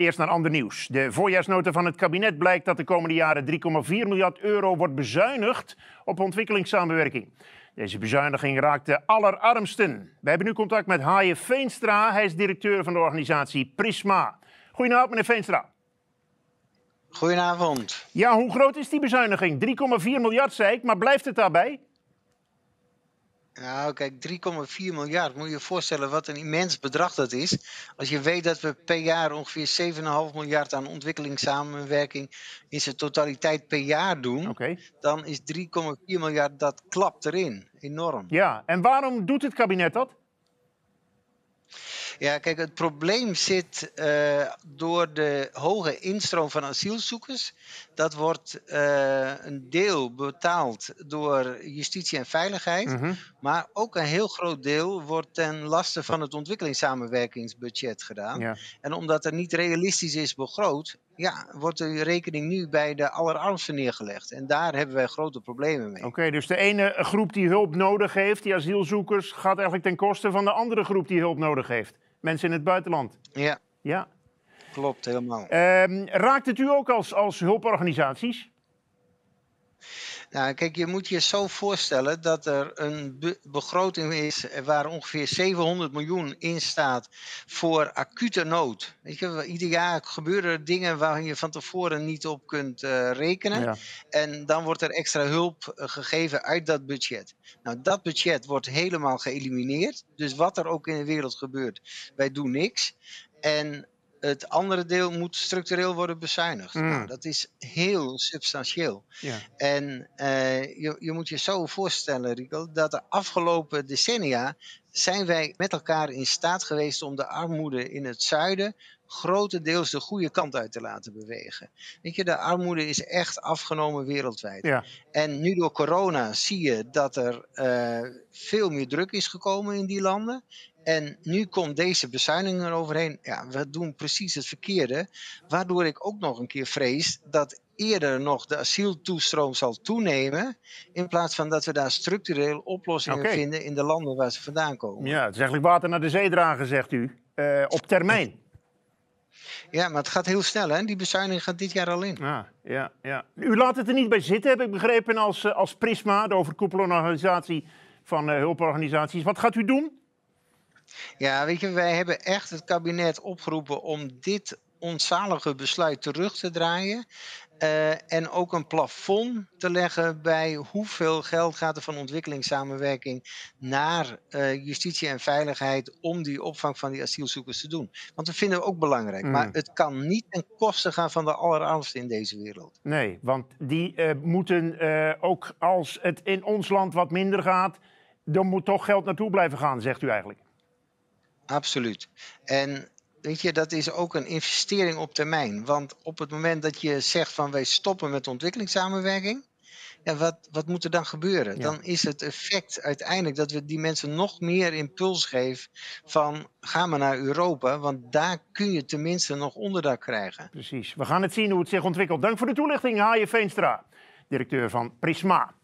Eerst naar ander nieuws. De voorjaarsnota van het kabinet blijkt dat de komende jaren 3,4 miljard euro wordt bezuinigd op ontwikkelingssamenwerking. Deze bezuiniging raakt de allerarmsten. We hebben nu contact met Haaien Veenstra. Hij is directeur van de organisatie Prisma. Goedenavond, meneer Veenstra. Goedenavond. Ja, hoe groot is die bezuiniging? 3,4 miljard, zei ik, maar blijft het daarbij? Nou, kijk, 3,4 miljard. Moet je je voorstellen wat een immens bedrag dat is. Als je weet dat we per jaar ongeveer 7,5 miljard aan ontwikkelingssamenwerking in zijn totaliteit per jaar doen, dan is 3,4 miljard, dat klapt erin. Enorm. Ja, en waarom doet het kabinet dat? Ja, kijk, het probleem zit eh, door de hoge instroom van asielzoekers. Dat wordt eh, een deel betaald door justitie en veiligheid. Mhm. Maar ook een heel groot deel wordt ten laste van het ontwikkelingssamenwerkingsbudget gedaan. Ja. En omdat er niet realistisch is begroot, ja, wordt de rekening nu bij de allerarmsten neergelegd. En daar hebben wij grote problemen mee. Oké, dus de ene groep die hulp nodig heeft, die asielzoekers, gaat eigenlijk ten koste van de andere groep die hulp nodig heeft. Mensen in het buitenland. Ja, Ja. klopt helemaal. Ehm, raakt het u ook als, als hulporganisaties? Nou, kijk, je moet je zo voorstellen dat er een be- begroting is waar ongeveer 700 miljoen in staat voor acute nood. Weet je, ieder jaar gebeuren er dingen waar je van tevoren niet op kunt eh, rekenen. Ja. En dan wordt er extra hulp eh, gegeven uit dat budget. Nou, dat budget wordt helemaal geëlimineerd. Dus wat er ook in de wereld gebeurt, wij doen niks. En het andere deel moet structureel worden bezuinigd. Mm. Nou, dat is heel substantieel. Ja. En eh, je, je moet je zo voorstellen, Rico, dat de afgelopen decennia zijn wij met elkaar in staat geweest om de armoede in het zuiden grotendeels de goede kant uit te laten bewegen. Weet je, de armoede is echt afgenomen wereldwijd. Ja. En nu door corona zie je dat er eh, veel meer druk is gekomen in die landen. En nu komt deze bezuiniging eroverheen. Ja, we doen precies het verkeerde. Waardoor ik ook nog een keer vrees dat eerder nog de asieltoestroom zal toenemen. In plaats van dat we daar structureel oplossingen vinden in de landen waar ze vandaan komen. ja, het is eigenlijk water naar de zee dragen, zegt u. Eh, op termijn. Ja, maar het gaat heel snel hè. Die bezuiniging gaat dit jaar al in. Ja, ja, ja. U laat het er niet bij zitten, heb ik begrepen, als, eh, als Prisma, de overkoepelende organisatie van eh, hulporganisaties. Wat gaat u doen? Ja, weet je, wij hebben echt het kabinet opgeroepen om dit onzalige besluit terug te draaien. Eh, en ook een plafond te leggen bij hoeveel geld gaat er van ontwikkelingssamenwerking naar eh, justitie en veiligheid om die opvang van die asielzoekers te doen. Want dat vinden we ook belangrijk. Mm. Maar het kan niet ten koste gaan van de allerarmsten in deze wereld. Nee, want die eh, moeten ook als het in ons land wat minder gaat, dan moet toch geld naartoe blijven gaan, zegt u eigenlijk. Absoluut. En weet je, dat is ook een investering op termijn. Want op het moment dat je zegt van wij stoppen met ontwikkelingssamenwerking. Ja, wat, wat moet er dan gebeuren? Ja. Dan is het effect uiteindelijk dat we die mensen nog meer impuls geven van ga maar naar Europa, want daar kun je tenminste nog onderdak krijgen. Precies. We gaan het zien hoe het zich ontwikkelt. Dank voor de toelichting, Haaien Veenstra, directeur van Prisma.